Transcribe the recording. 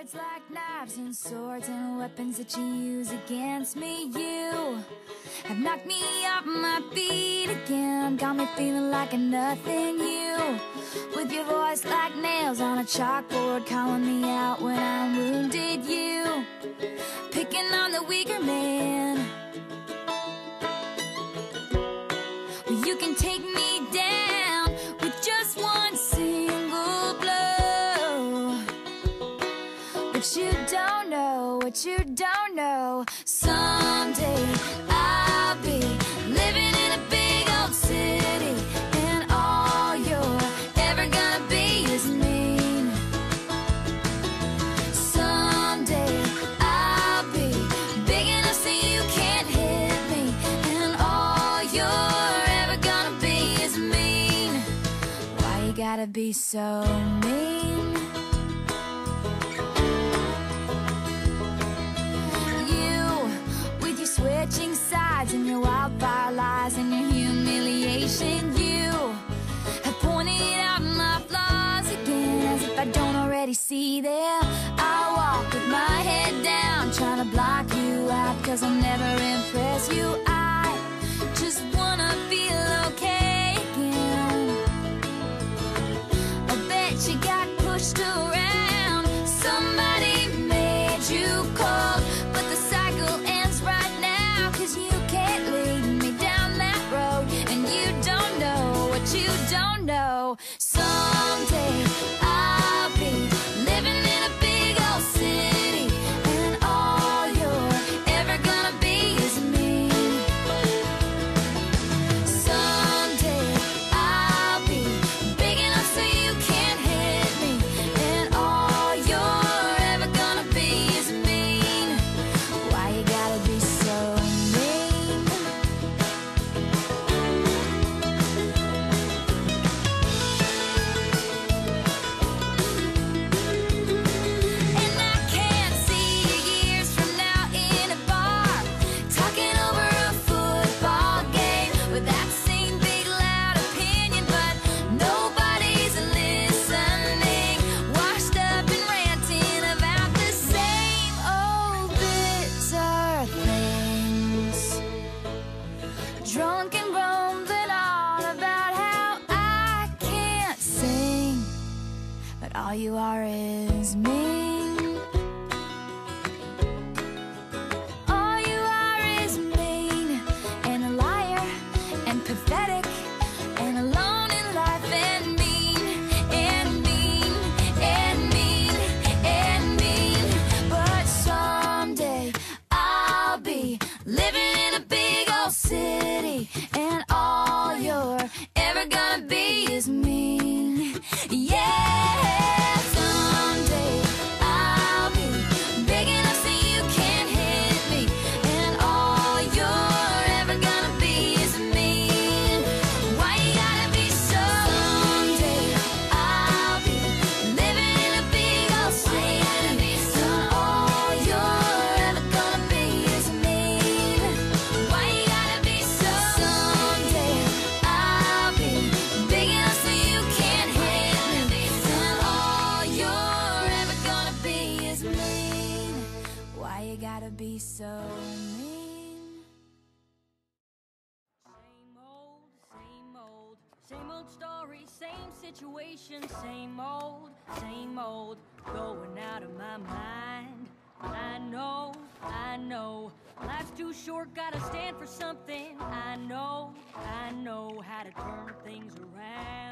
words like knives and swords and weapons that you use against me. You have knocked me off my feet again, got me feeling like a nothing. You, with your voice like nails on a chalkboard, calling me out when I'm wounded. You, picking on the weaker man. You can take me down what you don't know. Someday I'll be living in a big old city, and all you're ever gonna be is mean. Someday I'll be big enough so you can't hit me, and all you're ever gonna be is mean. Why you gotta be so mean? Humiliation, you have pointed out my flaws again as if I don't already see them. I walk with my head down, trying to block you out, cause I'll never impress you. Know. All you are is mean. Be so mean? Same old, same old, same old story, same situation, same old, same old, going out of my mind. I know, I know, life's too short, gotta stand for something. I know, I know how to turn things around.